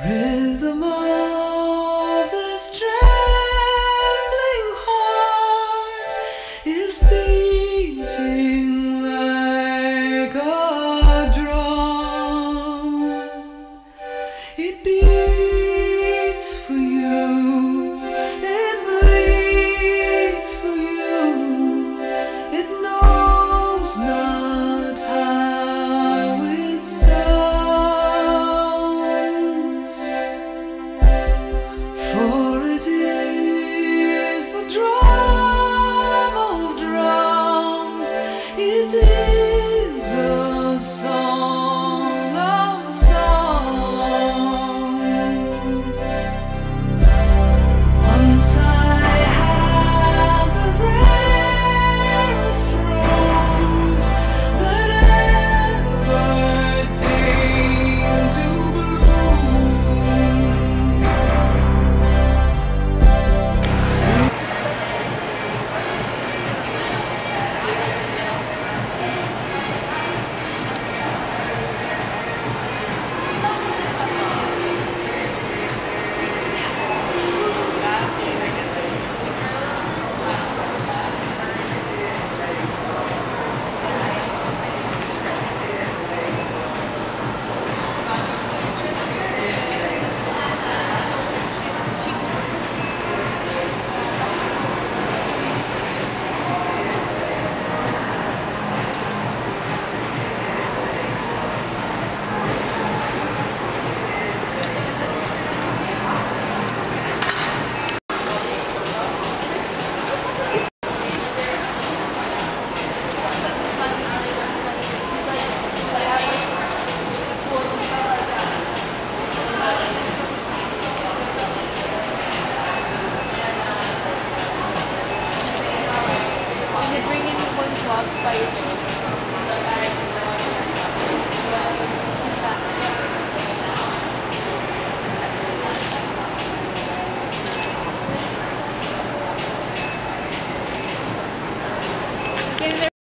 Rhythm of for